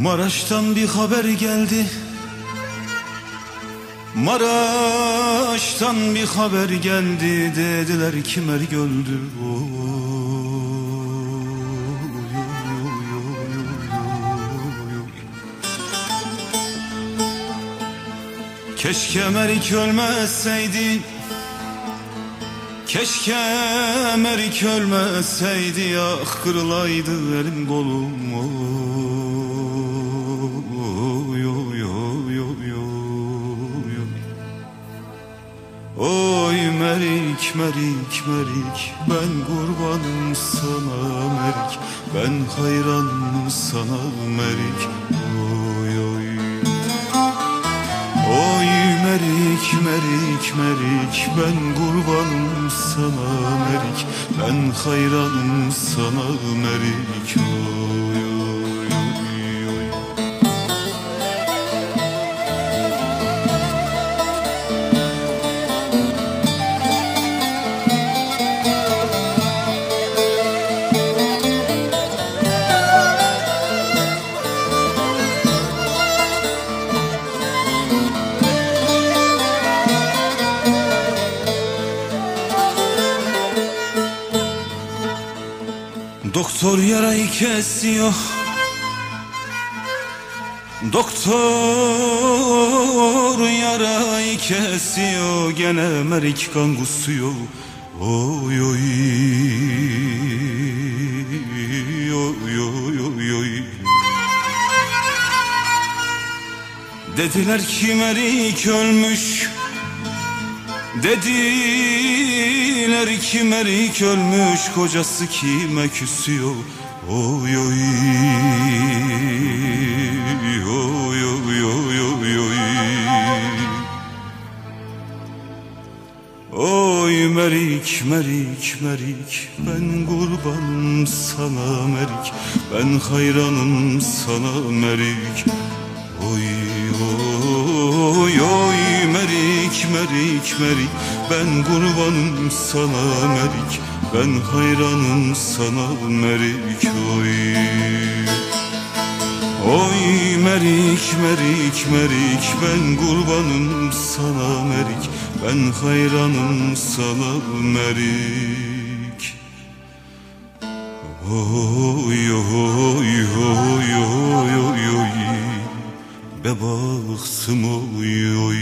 Maraş'tan bir haber geldi. Maraş'tan bir haber geldi. Dediler ki Merg öldü Keşke Merik ölmeseydi Keşke Merik ölmeseydi Ya kırılaydı elim kolum. oy, Oy Merik, Merik, Merik Ben kurbanım sana Merik Ben hayranım sana Merik Oy oy. Oy Merik, Merik, Merik Ben kurbanım sana Merik Ben hayranım sana Merik Oy Doktor yarayı kesiyor. Doktor yarayı kesiyor. Gene merik kan kusuyor Oy oy. Oy oy oy oy. Dediler ki merik ölmüş. Dediler ki Merik ölmüş Kocası kime küsüyor? Oy oy Oy oy oy oy oy. Oy Merik Merik Merik Ben kurbanım sana Merik. Ben hayranım sana Merik. Oy Merik Merik Ben kurbanım sana Merik. Ben hayranım sana Merik oy. Oy Merik Merik Merik Ben kurbanım sana Merik. Ben hayranım sana Merik. Oy oy oy oy oy oy. Bebaksım oy oy